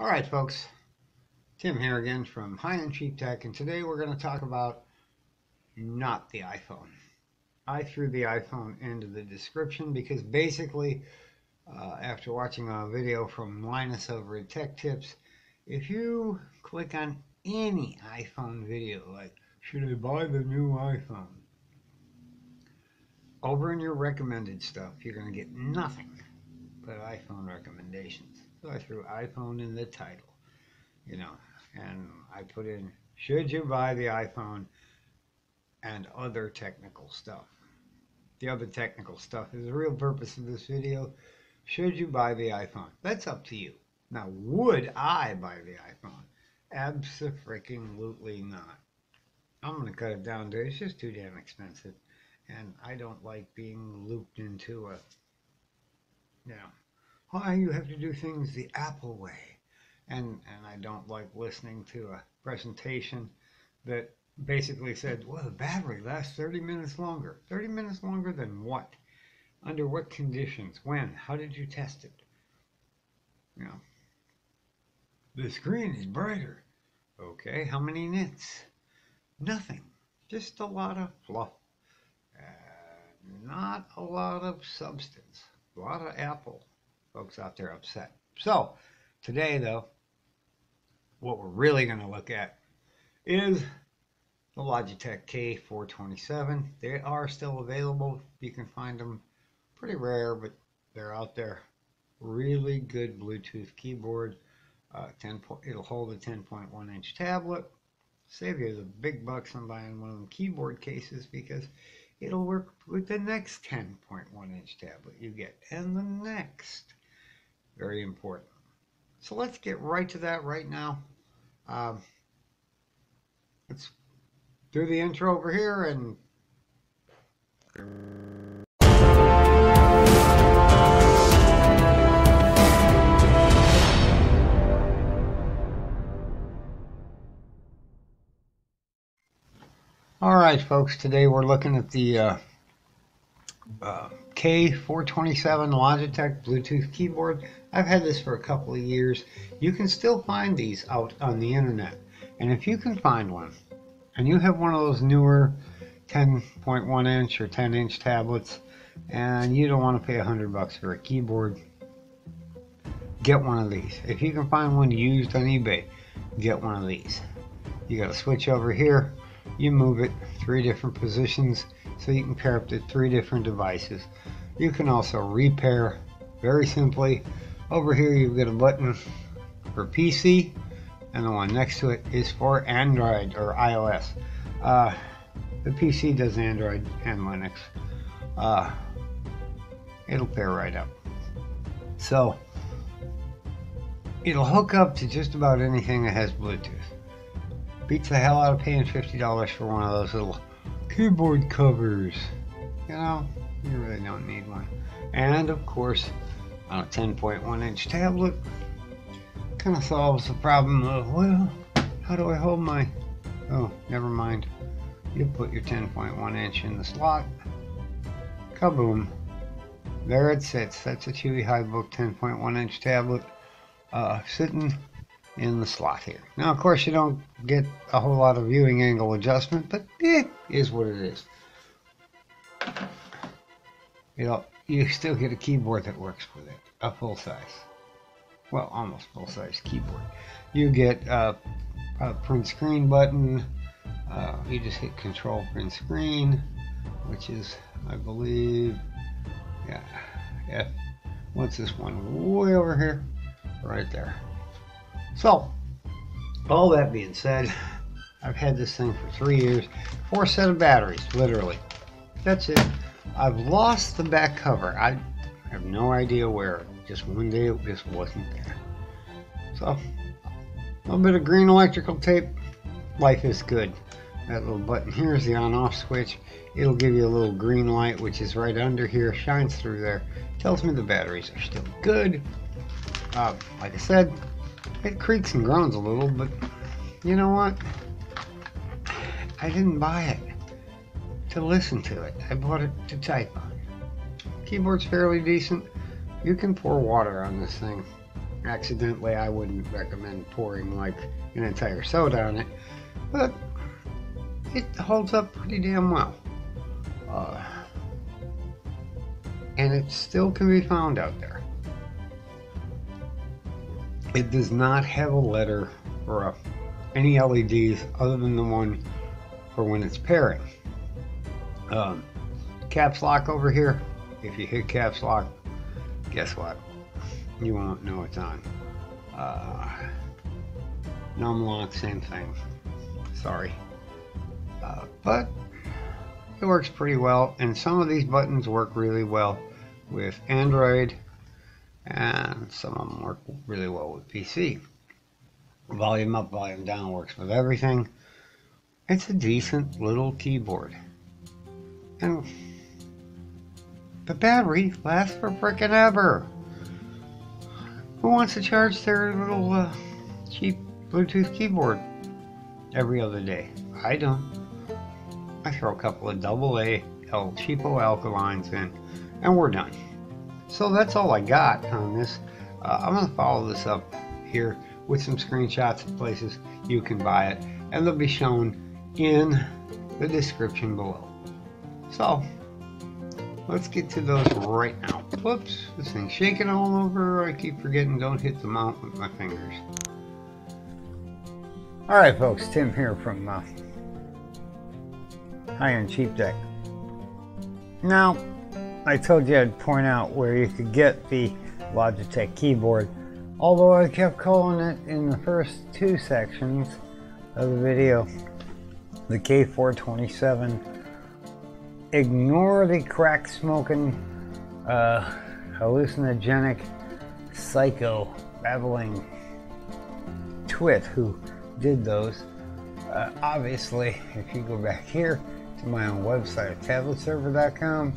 All right, folks. Tim here again from High End Cheap Tech, and today we're going to talk about not the iPhone. I threw the iPhone into the description because basically, uh, after watching a video from Linus over at Tech Tips, if you click on any iPhone video, like, should I buy the new iPhone? Over in your recommended stuff, you're going to get nothing but iPhone recommendations. So I threw iPhone in the title, you know, and I put in, should you buy the iPhone and other technical stuff. The other technical stuff is the real purpose of this video. Should you buy the iPhone? That's up to you. Now, would I buy the iPhone? Absolutely not. I'm going to cut it down to it's just too damn expensive. And I don't like being looped into a, know, why you have to do things the Apple way. And, and I don't like listening to a presentation that basically said, well, the battery lasts 30 minutes longer. 30 minutes longer than what? Under what conditions? When? How did you test it? You know, the screen is brighter. Okay, how many nits? Nothing. Just a lot of fluff. Uh, not a lot of substance. A lot of apple folks out there upset. So, today though, what we're really going to look at is the Logitech K427. They are still available. You can find them pretty rare, but they're out there. Really good Bluetooth keyboard. Uh, 10 it'll hold a 10.1 inch tablet. Save you the big bucks on buying one of them keyboard cases because it'll work with the next 10.1 inch tablet you get and the next. Very important. So let's get right to that right now. Um, let's do the intro over here and All right, folks, today we're looking at the uh, uh, K427 Logitech Bluetooth keyboard. I've had this for a couple of years. You can still find these out on the internet. And if you can find one, and you have one of those newer 10.1 inch or 10 inch tablets, and you don't want to pay 100 bucks for a keyboard, get one of these. If you can find one used on eBay, get one of these. You got to switch over here, you move it three different positions so you can pair up to three different devices. You can also repair very simply. Over here you've got a button for PC and the one next to it is for Android or iOS. Uh, the PC does Android and Linux. Uh, it'll pair right up. So it'll hook up to just about anything that has Bluetooth. Beats the hell out of paying $50 for one of those little keyboard covers. You know, you really don't need one. And of course, on a 10.1 inch tablet, kind of solves the problem of, well, how do I hold my, oh, never mind. You put your 10.1 inch in the slot, kaboom, there it sits. That's a Chuwi Hibook 10.1 inch tablet uh, sitting in the slot here. Now, of course, you don't get a whole lot of viewing angle adjustment, but it is what it is. You know, you still get a keyboard that works with it, a full size. Well, almost full size keyboard. You get a print screen button. Uh, you just hit control print screen, which is, I believe, yeah, F. What's this one? Way over here, right there. So, all that being said, I've had this thing for three years, four set of batteries, literally. That's it. I've lost the back cover. I have no idea where. Just one day it just wasn't there. So, a little bit of green electrical tape. Life is good. That little button here is the on-off switch. It'll give you a little green light, which is right under here, shines through there. Tells me the batteries are still good. Uh, like I said, it creaks and groans a little, but you know what? I didn't buy it to listen to it. I bought it to type on. Keyboard's fairly decent. You can pour water on this thing. accidentally, I wouldn't recommend pouring like an entire soda on it, but it holds up pretty damn well. Uh, and it still can be found out there. It does not have a letter or a, any LEDs other than the one for when it's pairing. Um, caps lock over here. If you hit caps lock, guess what? You won't know it's on. Uh, num lock, same thing. Sorry. Uh, but it works pretty well, and some of these buttons work really well with Android, and some of them work really well with PC. Volume up, volume down works with everything. It's a decent little keyboard. And the battery lasts for frickin' ever. Who wants to charge their little uh, cheap Bluetooth keyboard every other day? I don't. I throw a couple of double A Cheapo alkalines in, and we're done. So that's all I got on this. Uh, I'm going to follow this up here with some screenshots of places you can buy it, and they'll be shown in the description below. So, let's get to those right now. Whoops, this thing's shaking all over. I keep forgetting don't hit the mount with my fingers. Alright folks, Tim here from uh, High End Cheap Tech. Now, I told you I'd point out where you could get the Logitech keyboard, although I kept calling it in the first two sections of the video the K427 ignore the crack smoking, uh, hallucinogenic, psycho, babbling twit who did those. Uh, obviously, if you go back here to my own website, tabletserver.com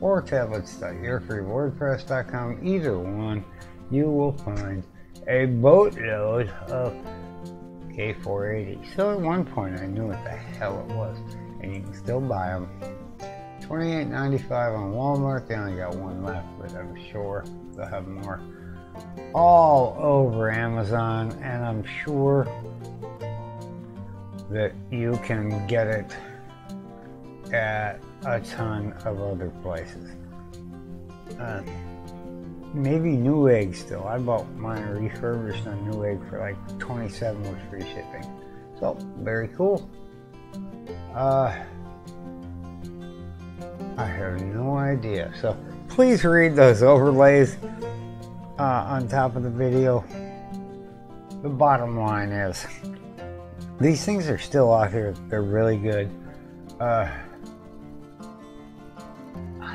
or tablets.yourfreewordpress.com, either one, you will find a boatload of K480. So at one point I knew what the hell it was, and you can still buy them $28.95 on Walmart. They only got one left, but I'm sure they'll have more all over Amazon, and I'm sure that you can get it at a ton of other places. Uh, maybe Newegg still. I bought mine refurbished on Newegg for like 27 with free shipping. So, very cool. Uh, I have no idea. So please read those overlays uh, on top of the video. The bottom line is these things are still out here. They're really good. Uh,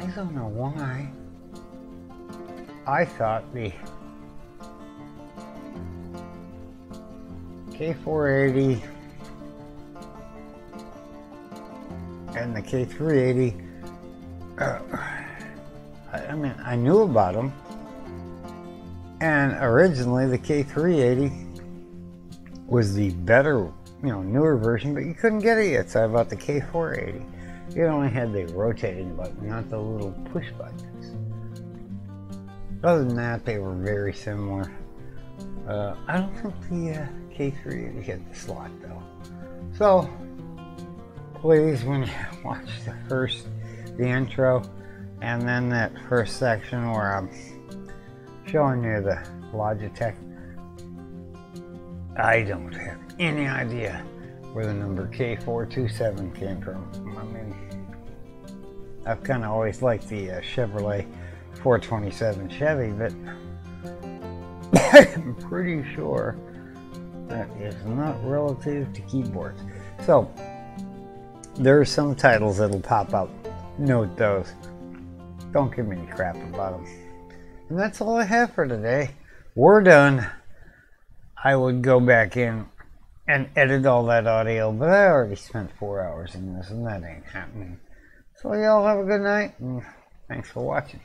I don't know why. I thought the K480 and the K380 uh, I mean, I knew about them. And originally, the K380 was the better, you know, newer version, but you couldn't get it yet. So I bought the K480. It only had the rotating button, not the little push buttons. Other than that, they were very similar. Uh, I don't think the uh, K3 had the slot though. So, please, when you watch the first the intro and then that first section where I'm showing you the Logitech. I don't have any idea where the number K427 came from. I mean, I've kind of always liked the uh, Chevrolet 427 Chevy, but I'm pretty sure that is not relative to keyboards. So, there are some titles that'll pop up note those. Don't give me any crap about them. And that's all I have for today. We're done. I would go back in and edit all that audio, but I already spent four hours in this, and that ain't happening. So y'all have a good night, and thanks for watching.